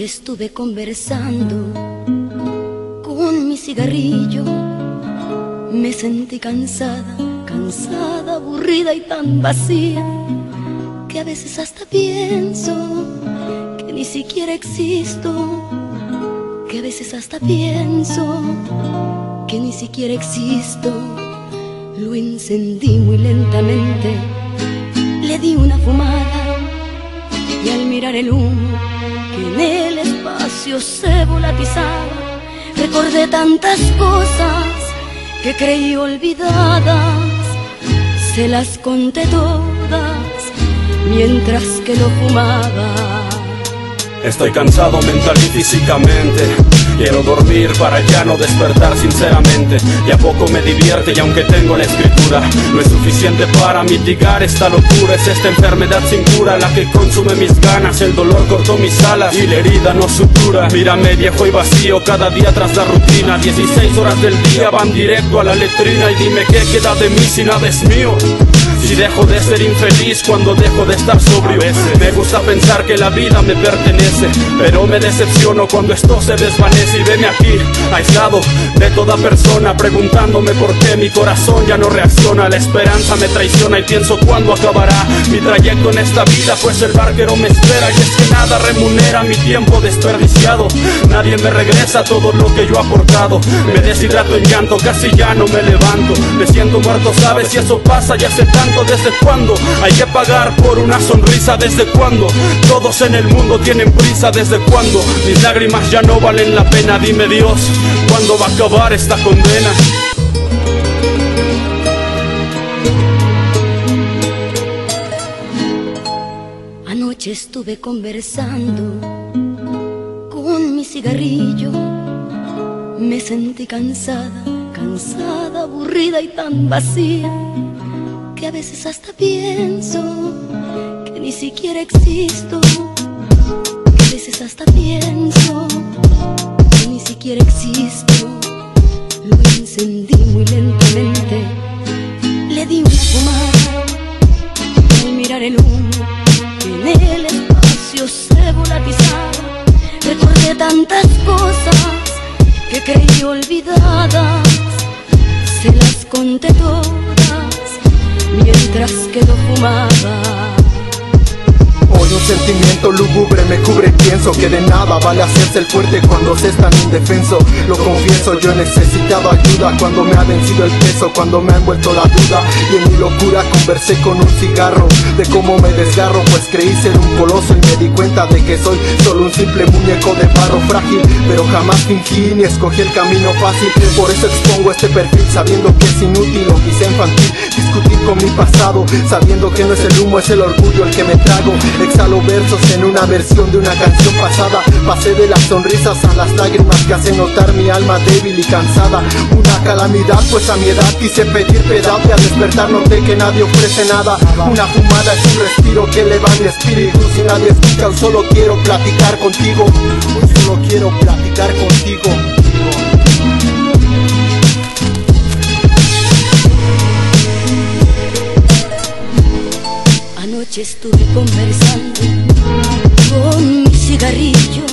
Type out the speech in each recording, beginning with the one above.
estuve conversando con mi cigarrillo. Me sentí cansada, cansada, aburrida y tan vacía, que a veces hasta pienso que ni siquiera existo, que a veces hasta pienso que ni siquiera existo. Lo encendí muy lentamente, le di una fumada y al mirar el humo que en el espacio se volatizaba, recordé tantas cosas que creí olvidadas, se las conté todas mientras que lo fumaba. Estoy cansado mental y físicamente. Quiero dormir para ya no despertar sinceramente. Y a poco me divierte y aunque tengo la escritura, no es suficiente para mitigar esta locura. Es esta enfermedad sin cura la que consume mis ganas. El dolor cortó mis alas y la herida no sutura. Mírame viejo y vacío cada día tras la rutina. 16 horas del día van directo a la letrina y dime qué queda de mí si nada es mío. Si dejo de ser infeliz cuando dejo de estar sobrio. Me gusta pensar que la vida me pertenece Pero me decepciono cuando esto se desvanece. Y veme aquí, aislado de toda persona Preguntándome por qué mi corazón ya no reacciona. La esperanza me traiciona y pienso cuándo acabará. Mi trayecto en esta vida pues el barquero me espera. Y es que nada remunera mi tiempo desperdiciado. Nadie me regresa todo lo que yo he aportado. Me deshidrato en llanto, casi ya no me levanto. Me siento muerto, sabes, si eso pasa ya hace tanto ¿Desde cuándo? Hay que pagar por una sonrisa ¿Desde cuándo? Todos en el mundo tienen prisa ¿Desde cuándo? Mis lágrimas ya no valen la pena Dime Dios, ¿cuándo va a acabar esta condena? Anoche estuve conversando con mi cigarrillo. Me sentí cansada, cansada, aburrida y tan vacía que a veces hasta pienso que ni siquiera existo, que a veces hasta pienso que ni siquiera existo. Lo encendí muy lentamente, le di una fumada al mirar el humo en el espacio se volatizaba. Recordé tantas cosas que creí olvidadas, se las conté todas mientras quedo fumada. Hoy un sentimiento lúgubre me cubre pienso que de nada vale hacerse el fuerte cuando se es tan indefenso. Lo confieso, yo he necesitado ayuda cuando me ha vencido el peso, cuando me ha envuelto la duda. Y en mi locura conversé con un cigarro de cómo me desgarro, pues creí ser un coloso y me cuenta de que soy solo un simple muñeco de barro frágil. Pero jamás fingí ni escogí el camino fácil. Por eso expongo este perfil sabiendo que es inútil o quizá infantil discutir con mi pasado, sabiendo que no es el humo, es el orgullo el que me trago. Exhalo versos en una versión de una canción pasada Pasé de las sonrisas a las lágrimas que hacen notar mi alma débil y cansada Una calamidad pues a mi edad quise pedir piedad y al despertar noté que nadie ofrece nada Una fumada es un respiro que eleva mi espíritu Si nadie escucha solo quiero platicar contigo. Hoy solo quiero platicar contigo. Anoche estuve conversando con mi cigarrillo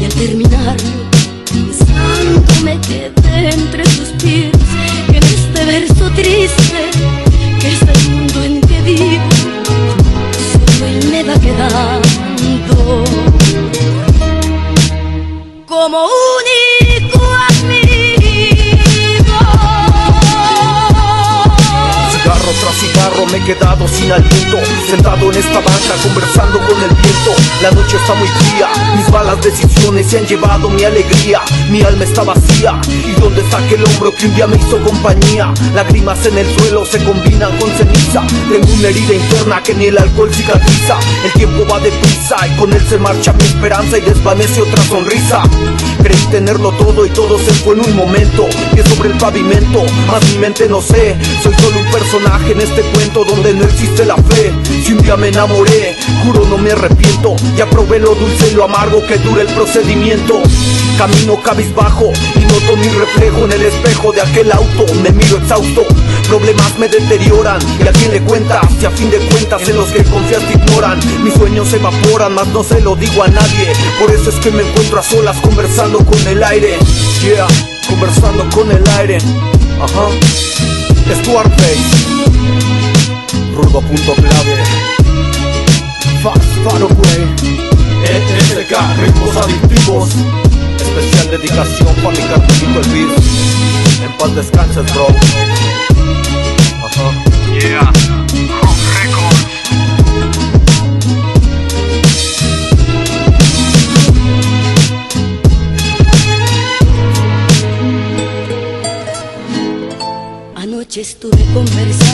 y al terminarlo pensando me quedé entre sus como me he quedado sin aliento Sentado en esta banca conversando con el viento. La noche está muy fría Mis malas decisiones se han llevado mi alegría. Mi alma está vacía ¿Y dónde está aquel hombro que un día me hizo compañía? Lágrimas en el suelo se combinan con ceniza Tengo una herida interna que ni el alcohol cicatriza. El tiempo va deprisa y con él se marcha mi esperanza Y desvanece otra sonrisa. Creí tenerlo todo y todo se fue en un momento Que sobre el pavimento, más mi mente no sé. Soy solo un personaje en este cuento donde no existe la fe Si un día me enamoré, juro no me arrepiento Ya probé lo dulce y lo amargo que dura el procedimiento Camino cabizbajo y noto mi reflejo en el espejo de aquel auto. Me miro exhausto, problemas me deterioran. ¿Y a quién le cuentas? Si a fin de cuentas en los que confías te ignoran. Mis sueños se evaporan, mas no se lo digo a nadie. Por eso es que me encuentro a solas conversando con el aire. Yeah, conversando con el aire. Ajá. Stuart Face. Rudo punto clave. Fast Faro Way. ESK, ritmos adictivos. Especial dedicación para mi cartelito el beat. En paz descanses, bro. Ajá. Yeah. Anoche estuve conversando